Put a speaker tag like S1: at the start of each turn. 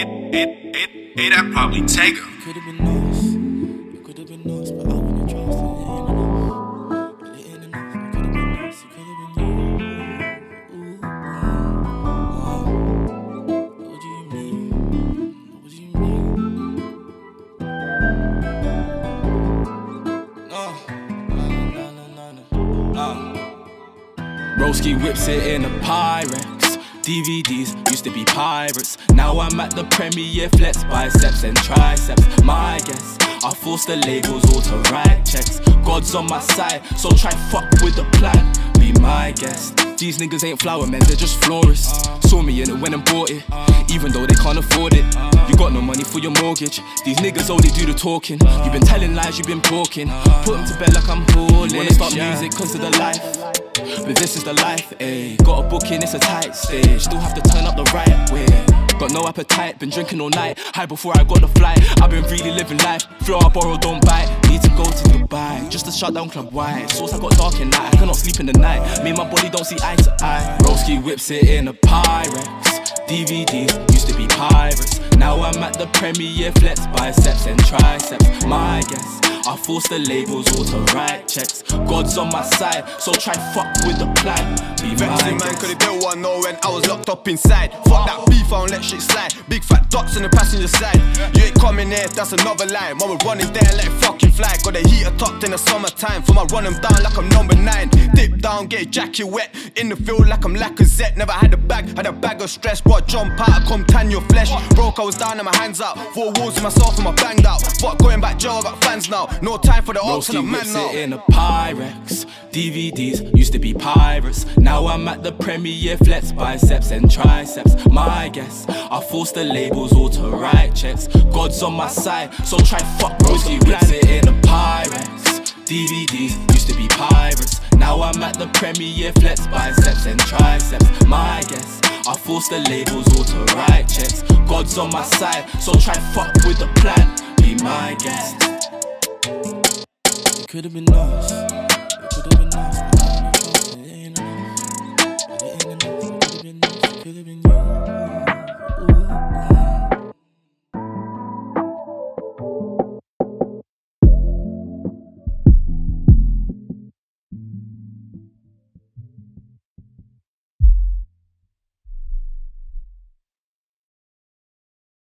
S1: it, it, it, it, I probably take her.
S2: Could have been us. It could have been us, but I wouldn't trust it. It enough. It ain't enough. It could have been us. It could have been you. Ooh. What do you mean? What do you mean? No, no, no, no, no, no.
S3: Broski whips it in a Pyrex. DVDs used to be pirates. Now I'm at the premiere flex biceps and triceps. My guess, I force the labels all to write checks. God's on my side, so try fuck with the plan. Be my guest. These niggas ain't flower men, they're just florists. Saw me in it when and bought it, even though they can't afford it. You got no money for your mortgage. These niggas only do the talking. you been telling lies, you been talking. Put them to bed like I'm hoolish. Wanna start music cause of the life. But this is the life, ayy. Got a booking, it's a tight stage. Still have to turn up the right way. Got no appetite, been drinking all night. High before I got the flight. I've been really living life. Flow I borrow, don't bite. Need to go to Dubai. Just to shut down Club White. Source I got dark at night. I cannot sleep in the night. Me and my body don't see eye to eye. Broski whips it in a Pyrex. DVDs used to be pirates. Now I'm at the premiere flex biceps and triceps. My guess. I force the labels all to write checks. God's on my side, so try fuck with the plan. Be
S4: Vexing man, cause they don't want know when I was locked up inside. Fuck that beef, I don't let shit slide. Big fat dots on the passenger side. You ain't coming here, that's another lie. Mama running there let it fucking fly. Got the heater tucked in the summertime. For my run 'em down like I'm number nine. Down, get wet. In the field like I'm Lacazette. Never had a bag, had a bag of stress. I jump out, come tan your flesh. Broke, I was down and my hands out. Four walls in myself and my banged out. Fuck going back jail, I got fans now. No time for the ops and a man now.
S3: in a Pyrex. DVDs used to be pirates. Now I'm at the premiere flex biceps and triceps. My guess, I force the labels all to write checks. God's on my side, so try fuck Broski whips it in a Pyrex. DVDs the premier flex biceps and triceps. My guess, I force the labels all to write checks. God's on my side, so try fuck with the plan. Be my guest.
S2: Could've been It could have been us.